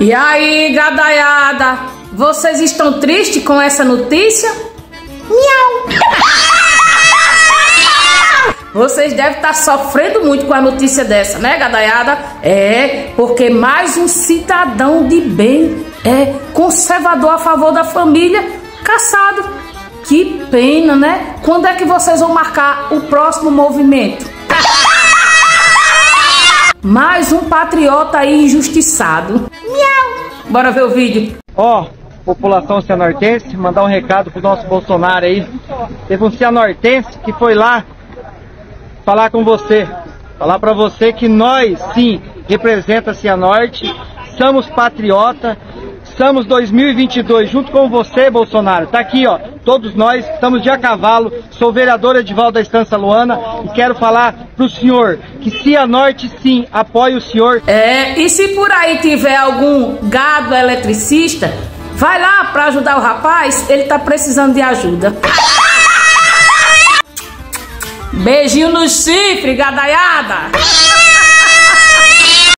E aí, gadaiada, vocês estão tristes com essa notícia? Miau! Vocês devem estar sofrendo muito com a notícia dessa, né, gadaiada? É, porque mais um cidadão de bem, é, conservador a favor da família, caçado. Que pena, né? Quando é que vocês vão marcar o próximo movimento? Mais um patriota aí injustiçado. Miau! Bora ver o vídeo. Ó, população cianortense, mandar um recado pro nosso Bolsonaro aí. Teve um cianortense que foi lá falar com você. Falar para você que nós, sim, representa Cianorte, somos patriota, somos 2022, junto com você, Bolsonaro. Tá aqui, ó, todos nós, estamos de a cavalo, sou vereadora de Val da Estância Luana e quero falar pro senhor que Cianorte, sim, apoia o senhor. É, e se por aí tiver algum gado eletricista, vai lá para ajudar o rapaz, ele tá precisando de ajuda. Beijinho no chifre, gadaiada!